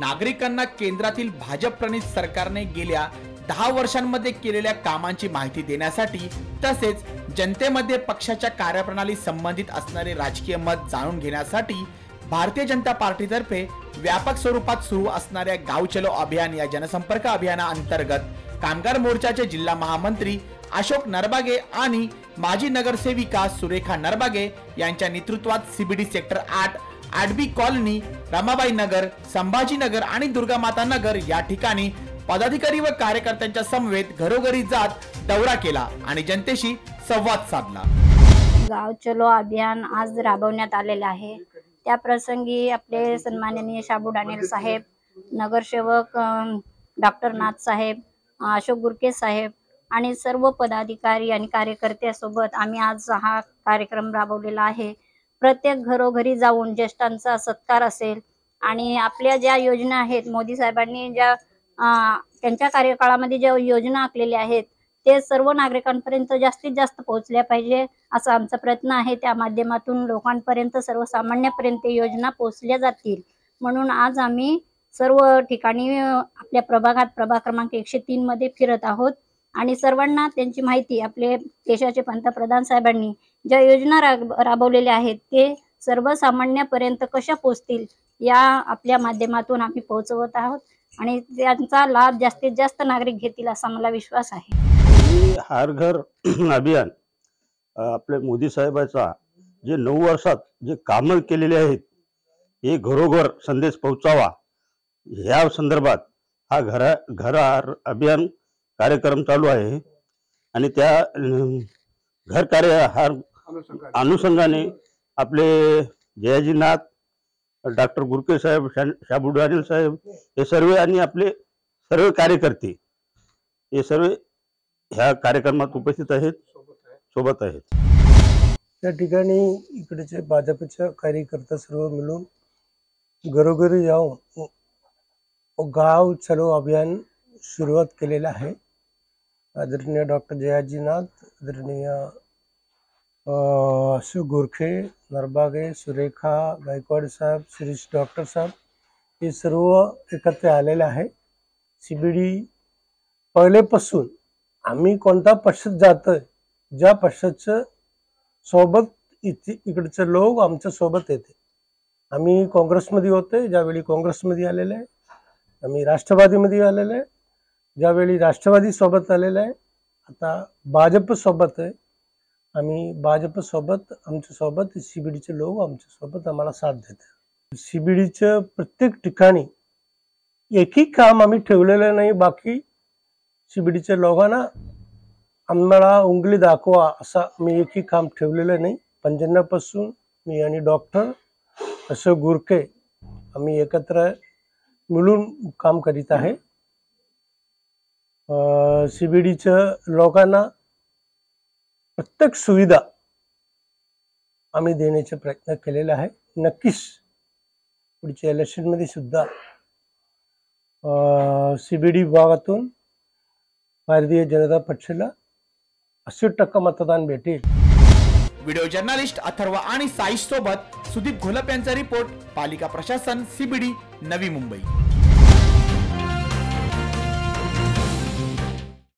नागरिकांना केंद्रातील भाजप प्रणित सरकारने गेल्या दहा वर्षांमध्ये केलेल्या कामांची माहिती देण्यासाठी तसेच जनतेमध्ये पक्षाच्या कार्यप्रणाली संबंधित असणारे राजकीय मत जाणून घेण्यासाठी भारतीय जनता पार्टीतर्फे व्यापक स्वरूपात सुरू असणाऱ्या गाव चलो अभियान या जनसंपर्क अभियानाअंतर्गत कामगार मोर्चाचे जिल्हा महामंत्री अशोक नरबागे आणि माजी नगरसेविका सुरेखा नरबागे यांच्या नेतृत्वात सीबीडी सेक्टर आठ आडबी कॉलनी रमाबाई नगर संभाजीनगर आणि दुर्गामाता नगर या ठिकाणी पदाधिकारी व कार्यकर्त्यांच्या समवेत घरोघरी जात दौरा केला आणि जनतेशी संवाद साधला. गाव चलो अभियान आज राबवण्यात आलेले आहे. त्या प्रसंगी आपले सन्माननीय शाबू डानेल साहेब नगरसेवक डॉक्टर नाथ साहेब अशोक गुरके साहेब आणि सर्व पदाधिकारी आणि कार्यकर्त्यासोबत आम्ही आज हा कार्यक्रम राबवलेला आहे. प्रत्येक घरोघरी जाऊन ज्येष्ठांचा सत्कार असेल. आणि आपल्या ज्या योजना आहेत मोदी साहेबांनी ज्या त्यांच्या कार्यकाळामध्ये ज्या योजना आखलेल्या आहेत ते सर्व नागरिकांपर्यंत जास्तीत जास्त पोहोचल्या पाहिजे असा आमचा प्रयत्न आहे. त्या माध्यमातून लोकांपर्यंत सर्वसामान्यापर्यंत योजना पोहोचल्या जातील. म्हणून आज आम्ही सर्व ठिकाणी आपल्या प्रभागात प्रभाग क्रमांक एकशे तीन मध्ये फिरत आहोत. आणि सर्वांना त्यांची माहिती आपले देशाचे पंतप्रधान साहेबांनी ज्या योजना राब राबवलेल्या आहेत ते सर्वसामान्यापर्यंत कशा पोचतील या आपल्या माध्यमातून आम्ही पोहोचवत आहोत आणि त्यांचा लाभ जास्तीत जास्त नागरिक घेतील असा मला विश्वास आहे. हर घर अभियान आपले मोदी साहेबाचा जे नऊ वर्षात जे कामं केलेले आहेत हे घरोघर संदेश पोहोचावा ह्या संदर्भात हा घरा घर अभियान कार्यक्रम चालू आहे. आणि त्या घर कार्य हा अनुषंगाने. आपले जयाजीनाथ डॉक्टर गुरके साहेब शा- शाबू डानिल साहेब हे सर्व आणि आपले सर्व कार्यकर्ते हे सर्व ह्या कार्यक्रमात उपस्थित आहेत. सोबत आहेत. त्या ठिकाणी इकडचे भाजपच्या कार्यकर्ता सर्व मिळून घरोघरी जाऊन गाव चलो अभियान सुरुवात केलेलं आहे. आदरणीय डॉक्टर जयाजीनाथ आदरणीय अं, अशोक गोरखे नरबागे सुरेखा गायकवाड साहेब शिरीष डॉक्टर साहेब हे सर्व एकत्र आलेले आहे सी बी डी पहिलेपासून आम्ही कोणता पक्षात जातोय ज्या पक्षाचं सोबत इथे इकडचे लोक आमच्यासोबत येते. आम्ही काँग्रेसमध्ये होते ज्यावेळी काँग्रेसमध्ये आलेले आहे. आम्ही राष्ट्रवादीमध्ये आलेले आहे. ज्यावेळी राष्ट्रवादी सोबत आलेलं आहे आता भाजपसोबत आहे. आम्ही भाजपसोबत आमच्यासोबत सीबीडीचे लोक आमच्यासोबत आम्हाला साथ देतात. सीबीडीचं प्रत्येक ठिकाणी एकही काम आम्ही ठेवलेलं नाही बाकी सीबीडीच्या लोकांना आम्हाला उंगली दाखवा असं आम्ही एकही काम ठेवलेलं नाही. पंच्याण्णवपासून मी आणि डॉक्टर अशोक गुरके आम्ही एकत्र मिळून काम करीत आहे. सीबीडीच्या लोकांना प्रत्येक सुविधा आम्ही देण्याचा प्रयत्न केलेला आहे. नक्कीच पुढच्या इलेक्शनमध्ये सुद्धा सी बी डी विभागातून भारतीय जनता पक्षाला अस्सी टक्का मतदान भेटेल. व्हिडिओ जर्नलिस्ट अथर्व आणि साईश सोबत सुदीप घोलप यांचा रिपोर्ट पालिका प्रशासन सीबीडी नवी मुंबई.